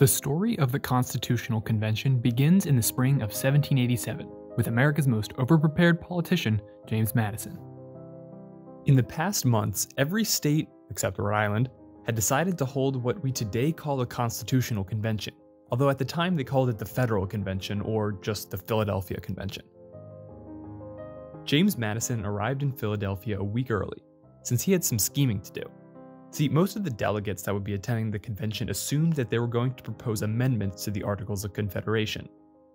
The story of the Constitutional Convention begins in the spring of 1787 with America's most overprepared politician, James Madison. In the past months, every state, except Rhode Island, had decided to hold what we today call a Constitutional Convention, although at the time they called it the Federal Convention or just the Philadelphia Convention. James Madison arrived in Philadelphia a week early, since he had some scheming to do. See, most of the delegates that would be attending the convention assumed that they were going to propose amendments to the Articles of Confederation.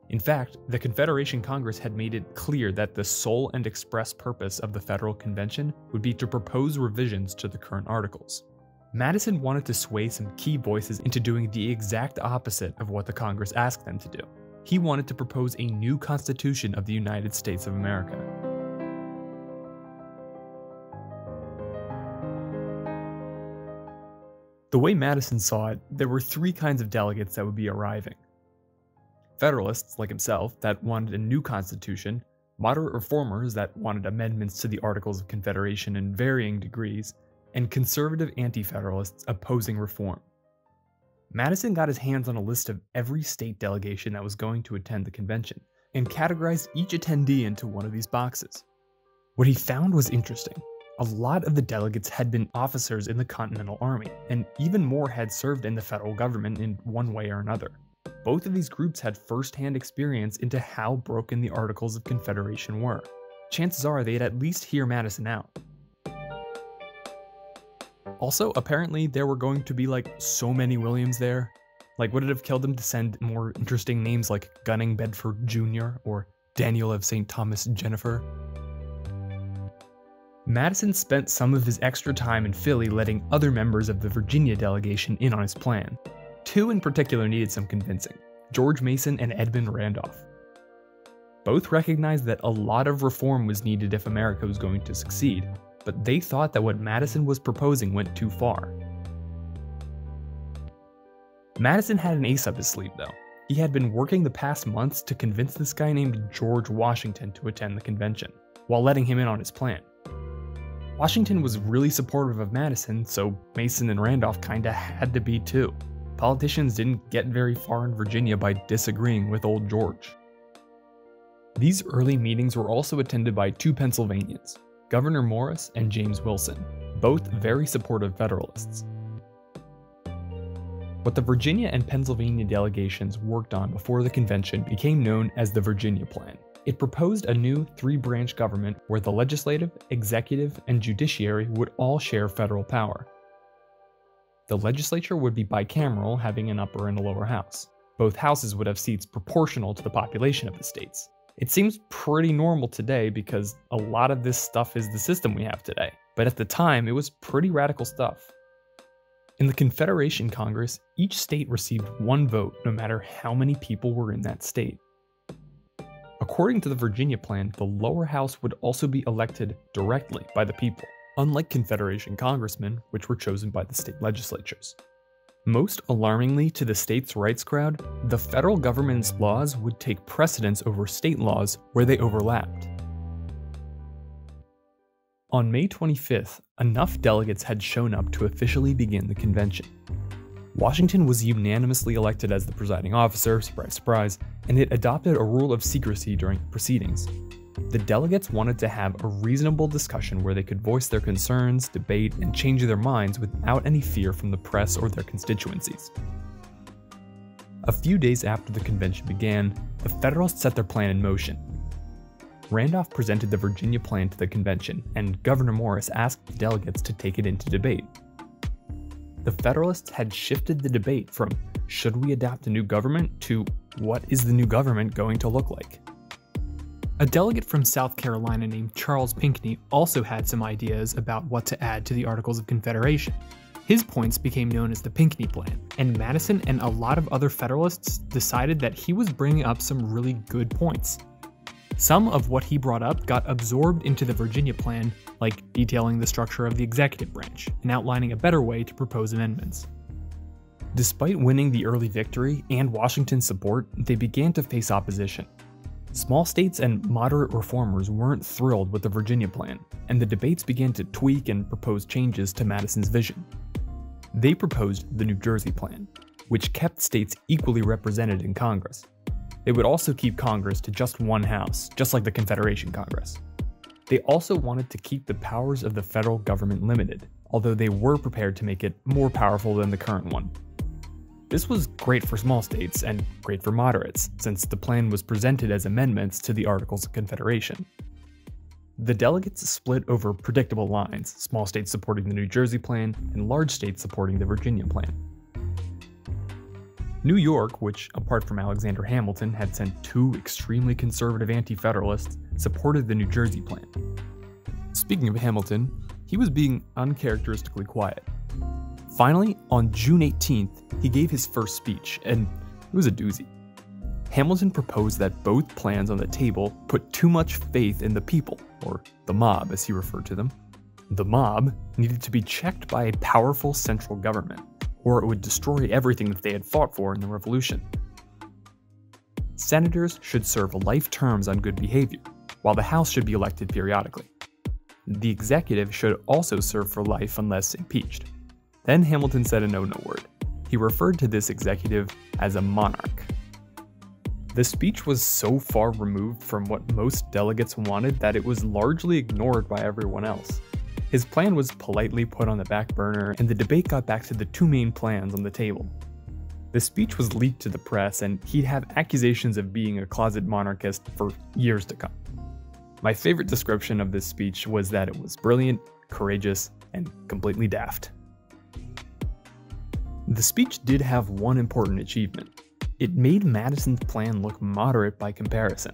In fact, the Confederation Congress had made it clear that the sole and express purpose of the Federal Convention would be to propose revisions to the current articles. Madison wanted to sway some key voices into doing the exact opposite of what the Congress asked them to do. He wanted to propose a new Constitution of the United States of America. The way Madison saw it, there were three kinds of delegates that would be arriving. Federalists, like himself, that wanted a new constitution, moderate reformers that wanted amendments to the Articles of Confederation in varying degrees, and conservative anti federalists opposing reform. Madison got his hands on a list of every state delegation that was going to attend the convention and categorized each attendee into one of these boxes. What he found was interesting. A lot of the delegates had been officers in the Continental Army, and even more had served in the federal government in one way or another. Both of these groups had first-hand experience into how broken the Articles of Confederation were. Chances are they'd at least hear Madison out. Also, apparently there were going to be like so many Williams there. Like, would it have killed them to send more interesting names like Gunning Bedford Jr. or Daniel of St. Thomas Jenifer? Madison spent some of his extra time in Philly letting other members of the Virginia delegation in on his plan. Two in particular needed some convincing George Mason and Edmund Randolph. Both recognized that a lot of reform was needed if America was going to succeed, but they thought that what Madison was proposing went too far. Madison had an ace up his sleeve, though. He had been working the past months to convince this guy named George Washington to attend the convention, while letting him in on his plan. Washington was really supportive of Madison, so Mason and Randolph kinda had to be too. Politicians didn't get very far in Virginia by disagreeing with Old George. These early meetings were also attended by two Pennsylvanians, Gouverneur Morris and James Wilson, both very supportive Federalists. What the Virginia and Pennsylvania delegations worked on before the convention became known as the Virginia Plan. It proposed a new three branch government where the legislative, executive, and judiciary would all share federal power. The legislature would be bicameral, having an upper and a lower house. Both houses would have seats proportional to the population of the states. It seems pretty normal today because a lot of this stuff is the system we have today, but at the time it was pretty radical stuff. In the Confederation Congress, each state received one vote no matter how many people were in that state. According to the Virginia plan, the lower house would also be elected directly by the people, unlike Confederation congressmen, which were chosen by the state legislatures. Most alarmingly to the states' rights crowd, the federal government's laws would take precedence over state laws where they overlapped. On May 25th, enough delegates had shown up to officially begin the convention. Washington was unanimously elected as the presiding officer, surprise, surprise, and it adopted a rule of secrecy during proceedings. The delegates wanted to have a reasonable discussion where they could voice their concerns, debate, and change their minds without any fear from the press or their constituencies. A few days after the convention began, the Federalists set their plan in motion. Randolph presented the Virginia plan to the convention, and Gouverneur Morris asked the delegates to take it into debate the Federalists had shifted the debate from should we adopt a new government to what is the new government going to look like? A delegate from South Carolina named Charles Pinckney also had some ideas about what to add to the Articles of Confederation. His points became known as the Pinckney Plan, and Madison and a lot of other Federalists decided that he was bringing up some really good points. Some of what he brought up got absorbed into the Virginia Plan, like detailing the structure of the executive branch and outlining a better way to propose amendments. Despite winning the early victory and Washington's support, they began to face opposition. Small states and moderate reformers weren't thrilled with the Virginia Plan, and the debates began to tweak and propose changes to Madison's vision. They proposed the New Jersey Plan, which kept states equally represented in Congress. They would also keep Congress to just one house, just like the Confederation Congress. They also wanted to keep the powers of the federal government limited, although they were prepared to make it more powerful than the current one. This was great for small states and great for moderates, since the plan was presented as amendments to the Articles of Confederation. The delegates split over predictable lines, small states supporting the New Jersey plan and large states supporting the Virginia plan. New York, which, apart from Alexander Hamilton, had sent two extremely conservative anti federalists, supported the New Jersey plan. Speaking of Hamilton, he was being uncharacteristically quiet. Finally, on June 18th, he gave his first speech, and it was a doozy. Hamilton proposed that both plans on the table put too much faith in the people, or the mob as he referred to them. The mob needed to be checked by a powerful central government or it would destroy everything that they had fought for in the revolution. Senators should serve life terms on good behavior, while the House should be elected periodically. The executive should also serve for life unless impeached. Then Hamilton said a no no word. He referred to this executive as a monarch. The speech was so far removed from what most delegates wanted that it was largely ignored by everyone else. His plan was politely put on the back burner, and the debate got back to the two main plans on the table. The speech was leaked to the press, and he'd have accusations of being a closet monarchist for years to come. My favorite description of this speech was that it was brilliant, courageous, and completely daft. The speech did have one important achievement. It made Madison's plan look moderate by comparison.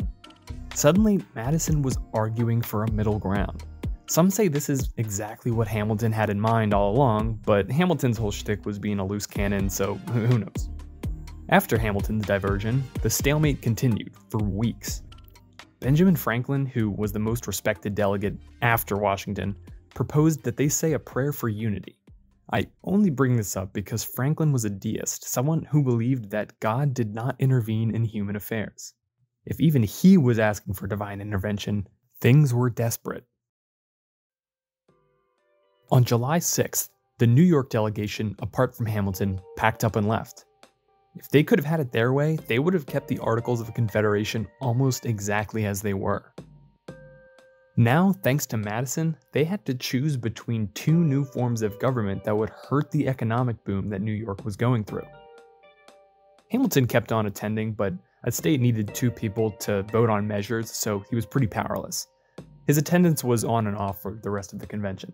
Suddenly, Madison was arguing for a middle ground. Some say this is exactly what Hamilton had in mind all along, but Hamilton's whole shtick was being a loose cannon, so who knows. After Hamilton's diversion, the stalemate continued for weeks. Benjamin Franklin, who was the most respected delegate after Washington, proposed that they say a prayer for unity. I only bring this up because Franklin was a deist, someone who believed that God did not intervene in human affairs. If even he was asking for divine intervention, things were desperate. On July 6th, the New York delegation, apart from Hamilton, packed up and left. If they could have had it their way, they would have kept the Articles of Confederation almost exactly as they were. Now, thanks to Madison, they had to choose between two new forms of government that would hurt the economic boom that New York was going through. Hamilton kept on attending, but a state needed two people to vote on measures, so he was pretty powerless. His attendance was on and off for the rest of the convention.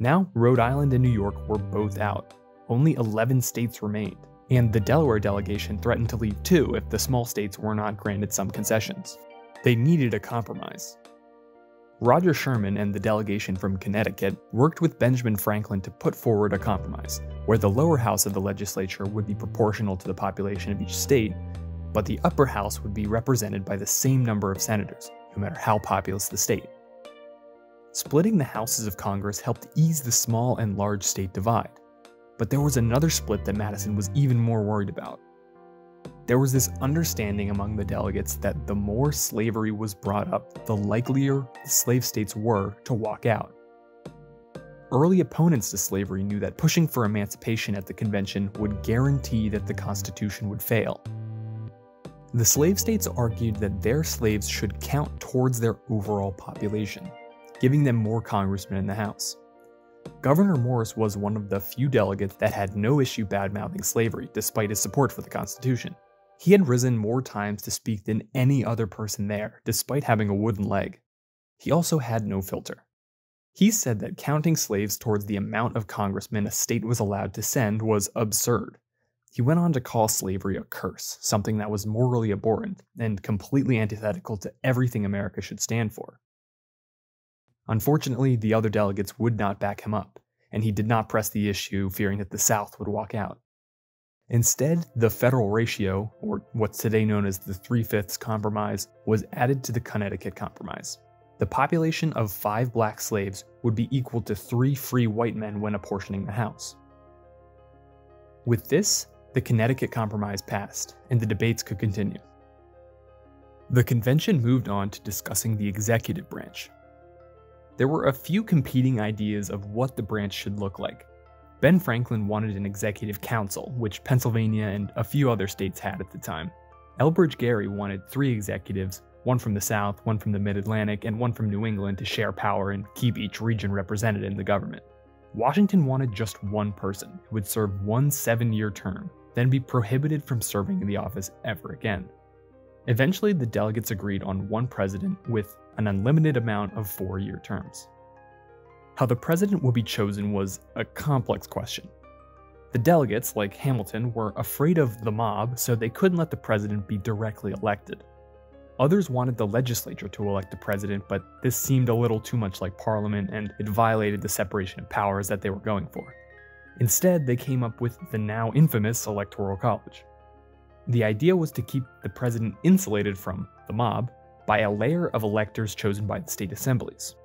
Now, Rhode Island and New York were both out. Only 11 states remained, and the Delaware delegation threatened to leave too if the small states were not granted some concessions. They needed a compromise. Roger Sherman and the delegation from Connecticut worked with Benjamin Franklin to put forward a compromise, where the lower house of the legislature would be proportional to the population of each state, but the upper house would be represented by the same number of senators, no matter how populous the state. Splitting the houses of Congress helped ease the small and large state divide. But there was another split that Madison was even more worried about. There was this understanding among the delegates that the more slavery was brought up, the likelier the slave states were to walk out. Early opponents to slavery knew that pushing for emancipation at the convention would guarantee that the Constitution would fail. The slave states argued that their slaves should count towards their overall population, giving them more congressmen in the House. Gouverneur Morris was one of the few delegates that had no issue badmouthing slavery despite his support for the Constitution. He had risen more times to speak than any other person there, despite having a wooden leg. He also had no filter. He said that counting slaves towards the amount of congressmen a state was allowed to send was absurd. He went on to call slavery a curse, something that was morally abhorrent and completely antithetical to everything America should stand for. Unfortunately, the other delegates would not back him up, and he did not press the issue, fearing that the South would walk out. Instead, the federal ratio, or what's today known as the Three Fifths Compromise, was added to the Connecticut Compromise. The population of five black slaves would be equal to three free white men when apportioning the House. With this, the Connecticut Compromise passed, and the debates could continue. The convention moved on to discussing the executive branch, there were a few competing ideas of what the branch should look like. Ben Franklin wanted an executive council, which Pennsylvania and a few other states had at the time. Elbridge Gerry wanted three executives, one from the South, one from the Mid Atlantic, and one from New England to share power and keep each region represented in the government. Washington wanted just one person who would serve one seven year term, then be prohibited from serving in the office ever again. Eventually, the delegates agreed on one president with an unlimited amount of four year terms. How the president would be chosen was a complex question. The delegates, like Hamilton, were afraid of the mob, so they couldn't let the president be directly elected. Others wanted the legislature to elect the president, but this seemed a little too much like parliament and it violated the separation of powers that they were going for. Instead, they came up with the now infamous Electoral College. The idea was to keep the president insulated from the mob by a layer of electors chosen by the state assemblies.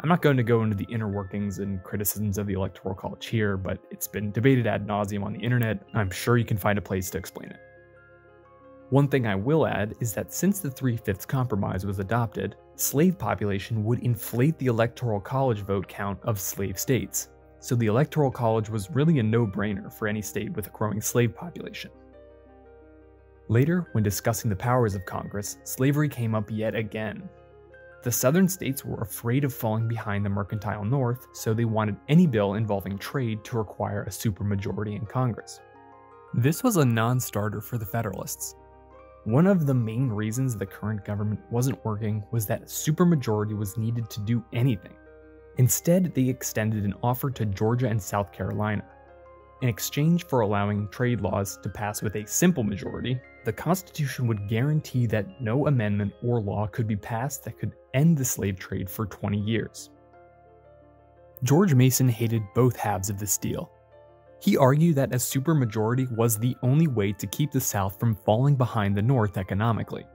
I'm not going to go into the inner workings and criticisms of the Electoral College here, but it's been debated ad nauseum on the internet. I'm sure you can find a place to explain it. One thing I will add is that since the Three Fifths Compromise was adopted, slave population would inflate the Electoral College vote count of slave states, so the Electoral College was really a no brainer for any state with a growing slave population. Later, when discussing the powers of Congress, slavery came up yet again, the southern states were afraid of falling behind the mercantile North, so they wanted any bill involving trade to require a supermajority in Congress. This was a non starter for the Federalists. One of the main reasons the current government wasn't working was that a supermajority was needed to do anything. Instead, they extended an offer to Georgia and South Carolina. In exchange for allowing trade laws to pass with a simple majority, the Constitution would guarantee that no amendment or law could be passed that could end the slave trade for 20 years. George Mason hated both halves of this deal. He argued that a supermajority was the only way to keep the South from falling behind the North economically.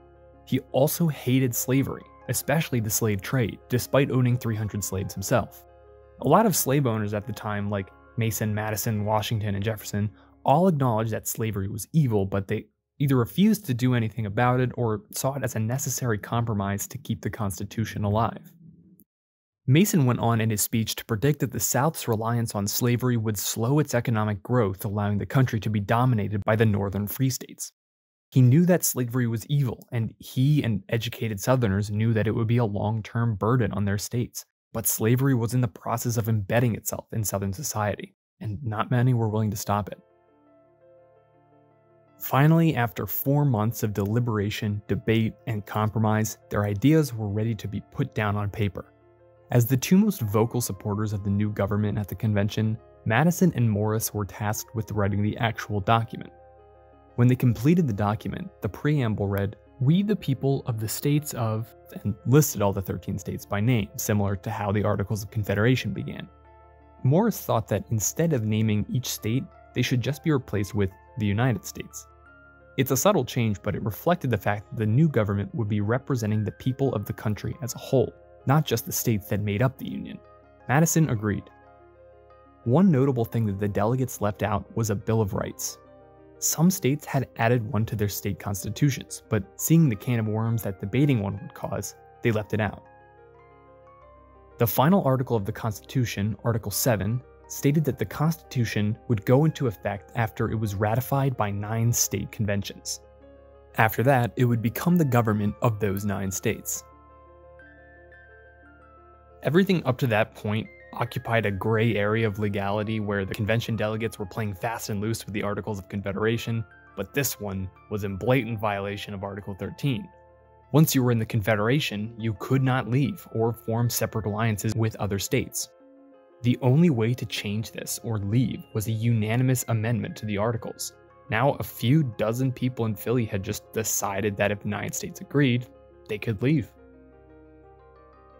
He also hated slavery, especially the slave trade, despite owning 300 slaves himself. A lot of slave owners at the time, like Mason, Madison, Washington, and Jefferson, all acknowledged that slavery was evil, but they either refused to do anything about it or saw it as a necessary compromise to keep the Constitution alive. Mason went on in his speech to predict that the South's reliance on slavery would slow its economic growth, allowing the country to be dominated by the northern free states. He knew that slavery was evil, and he and educated Southerners knew that it would be a long term burden on their states. But slavery was in the process of embedding itself in Southern society, and not many were willing to stop it. Finally, after four months of deliberation, debate, and compromise, their ideas were ready to be put down on paper. As the two most vocal supporters of the new government at the convention, Madison and Morris were tasked with writing the actual document. When they completed the document, the preamble read, We the people of the states of, and listed all the 13 states by name, similar to how the Articles of Confederation began. Morris thought that instead of naming each state, they should just be replaced with the United States. It's a subtle change, but it reflected the fact that the new government would be representing the people of the country as a whole, not just the states that made up the Union. Madison agreed. One notable thing that the delegates left out was a Bill of Rights. Some states had added one to their state constitutions, but seeing the can of worms that debating one would cause, they left it out. The final article of the Constitution, Article 7, stated that the Constitution would go into effect after it was ratified by nine state conventions. After that, it would become the government of those nine states. Everything up to that point occupied a gray area of legality where the convention delegates were playing fast and loose with the Articles of Confederation, but this one was in blatant violation of Article 13. Once you were in the Confederation, you could not leave or form separate alliances with other states. The only way to change this or leave was a unanimous amendment to the Articles. Now, a few dozen people in Philly had just decided that if nine states agreed, they could leave.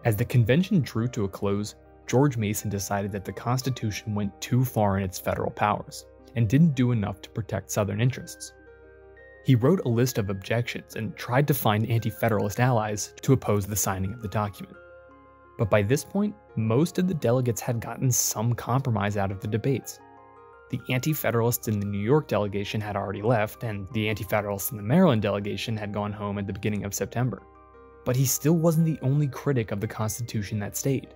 As the convention drew to a close, George Mason decided that the Constitution went too far in its federal powers and didn't do enough to protect Southern interests. He wrote a list of objections and tried to find anti Federalist allies to oppose the signing of the document. But by this point, most of the delegates had gotten some compromise out of the debates. The Anti Federalists in the New York delegation had already left, and the Anti Federalists in the Maryland delegation had gone home at the beginning of September. But he still wasn't the only critic of the Constitution that stayed.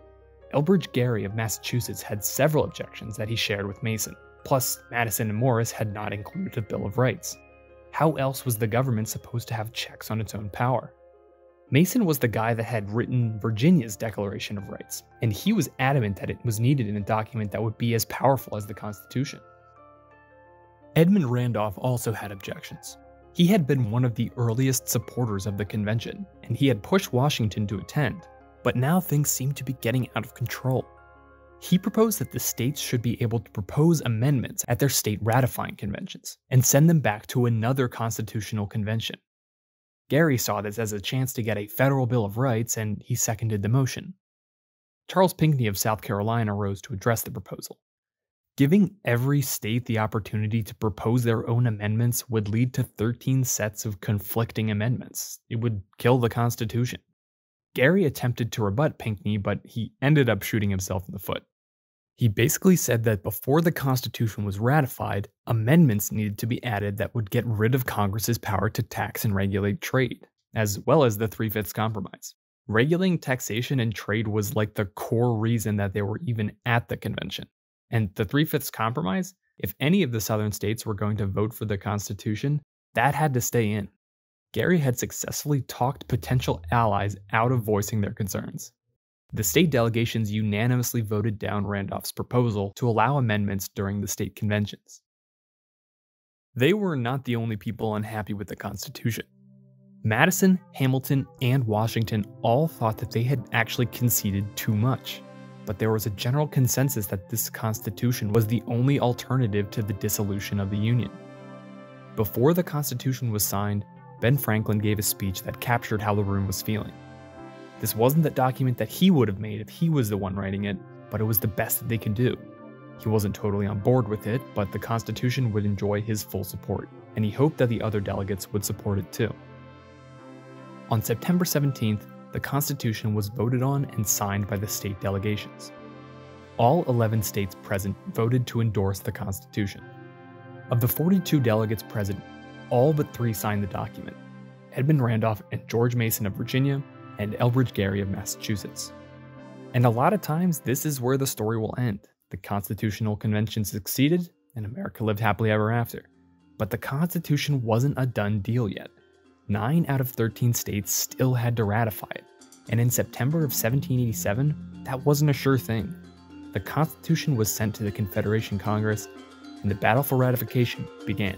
Elbridge Gerry of Massachusetts had several objections that he shared with Mason. Plus, Madison and Morris had not included a Bill of Rights. How else was the government supposed to have checks on its own power? Mason was the guy that had written Virginia's Declaration of Rights, and he was adamant that it was needed in a document that would be as powerful as the Constitution. Edmund Randolph also had objections. He had been one of the earliest supporters of the convention, and he had pushed Washington to attend, but now things seemed to be getting out of control. He proposed that the states should be able to propose amendments at their state ratifying conventions and send them back to another constitutional convention. Gerry saw this as a chance to get a federal Bill of Rights, and he seconded the motion. Charles Pinckney of South Carolina rose to address the proposal. Giving every state the opportunity to propose their own amendments would lead to 13 sets of conflicting amendments. It would kill the Constitution. Gerry attempted to rebut Pinckney, but he ended up shooting himself in the foot. He basically said that before the Constitution was ratified, amendments needed to be added that would get rid of Congress's power to tax and regulate trade, as well as the Three Fifths Compromise. Regulating taxation and trade was like the core reason that they were even at the convention. And the Three Fifths Compromise, if any of the southern states were going to vote for the Constitution, that had to stay in. Gerry had successfully talked potential allies out of voicing their concerns. The state delegations unanimously voted down Randolph's proposal to allow amendments during the state conventions. They were not the only people unhappy with the Constitution. Madison, Hamilton, and Washington all thought that they had actually conceded too much, but there was a general consensus that this Constitution was the only alternative to the dissolution of the Union. Before the Constitution was signed, Ben Franklin gave a speech that captured how the room was feeling. This wasn't the document that he would have made if he was the one writing it, but it was the best that they could do. He wasn't totally on board with it, but the Constitution would enjoy his full support, and he hoped that the other delegates would support it too. On September 17th, the Constitution was voted on and signed by the state delegations. All 11 states present voted to endorse the Constitution. Of the 42 delegates present, all but three signed the document Edmund Randolph and George Mason of Virginia, and Elbridge Gerry of Massachusetts. And a lot of times, this is where the story will end. The Constitutional Convention succeeded, and America lived happily ever after. But the Constitution wasn't a done deal yet. Nine out of 13 states still had to ratify it, and in September of 1787, that wasn't a sure thing. The Constitution was sent to the Confederation Congress, and the battle for ratification began.